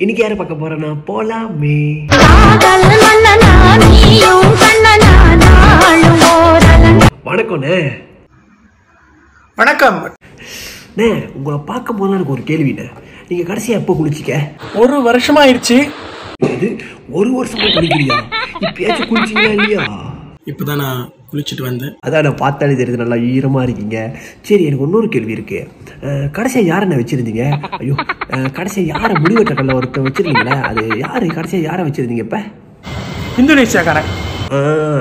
இன்னைக்கு யாரை பார்க்க போறேன்னா போலாமே. வணக்கம்ண்ணே. வணக்கம். அண்ணே உங்களை பார்க்கும் போது எனக்கு ஒரு கேள்விண்ணே. நீங்க கடைசியா எப்போ குளிச்சிக்க? ஒரு வருஷமா ஆயிடுச்சு இது ஒரு வருஷமா குளிக்கிறியா? இப்பயாச்சும் குளிச்சிங்களா இல்லையா? இப்போதான் நான் குளிச்சுட்டு வந்தேன் அதான் நான் பார்த்தாலே தெரியுது நல்லா ஈரமாக இருக்கீங்க. சரி எனக்கு இன்னொரு கேள்வி இருக்கு. அஹ், கடைசியா யாரை நான் வச்சிருந்தீங்க? ஐயோ அஹ், கடைசியா யாரை முடிவெட்ட கல்ல ஒருத்தன் வச்சிருந்தீங்களே? அது யாரு? கடைசியா யாரை வச்சிருந்தீங்க இப்போ? இந்தோனேஷியாக்காரன்.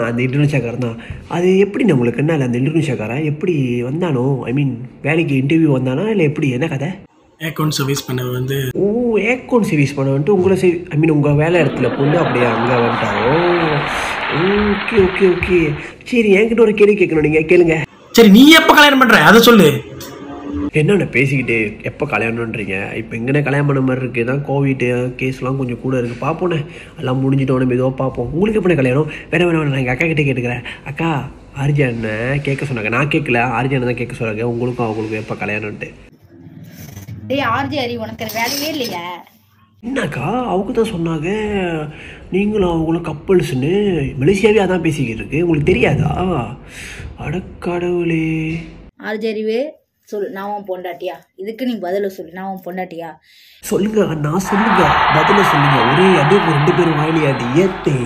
அந்த இந்தோனேஷியாக்காரன் தான். அது எப்படி உங்களுக்கு என்ன அந்த இந்தோனேஷியாக்காரன் எப்படி வந்தானோ? ஐ மீன் வேலைக்கு இன்டர்வியூ வந்தானா? இல்லை எப்படி? என்ன கதை? அக்கௌண்ட் சர்வீஸ் பண்ண வந்து ஓ ஏக்கௌண்ட் சர்வீஸ் பண்ண வந்துட்டு உங்களை செய் ஐ மீன் உங்கள் வேலை இடத்துல போட்டு அப்படியே? அங்கே வந்துட்டாரோ ஓகே ஓகே ஓகே சரி என்கிட்ட ஒரு கேள்வி கேட்கணும். நீங்கள் கேளுங்க. சரி நீ எப்போ கல்யாணம் பண்ற? அதை சொல்லு. என்னென்ன பேசிக்கிட்டு எப்போ கல்யாணம்ன்றீங்க? இப்போ எங்கன்னே கல்யாணம் பண்ண மாதிரி இருக்குது தான் கோவிட்டு கேஸ்லாம் கொஞ்சம் கூட இருக்குது பார்ப்போண்ணே எல்லாம் முடிஞ்சிட்டோன்னு மெதுவாக பார்ப்போம் உங்களுக்கு எப்போ கல்யாணம்? வேற வேற வேணாம் நான் எங்கள் அக்கா கிட்டே கேட்டுக்கிறேன். அக்கா ஆர்ஜியன் கேட்க சொன்னாங்க. நான் கேட்கல. ஆர்ஜியன் தான் கேட்க சொன்னாங்க. உங்களுக்கும் அவங்களுக்கும் எப்போ கல்யாணம்ன்ட்டு. டேய் ஆர்ஜி ஹரி உனக்கு வேலையே இல்லையா. என்னக்கா? அவங்க தான் சொன்னாங்க. நீங்களும் அவங்களும் கப்பல்ஸ்னு மலேசியாவே அதான் பேசிக்கிட்டு இருக்கு. உங்களுக்கு தெரியாதா? அடக்கடவுளே ஆர்ஜி அறிவு சொல்லு. நான் உன் பொண்டாட்டியா? இதுக்கு நீ பதில சொல்லு. நான் உன் பொண்டாட்டியா? சொல்லுங்க நான் சொல்லுங்க. பதில சொல்லுங்க. ஒரே அப்படியே ரெண்டு பேரும் வாயிலையாட்டி ஏத்தே.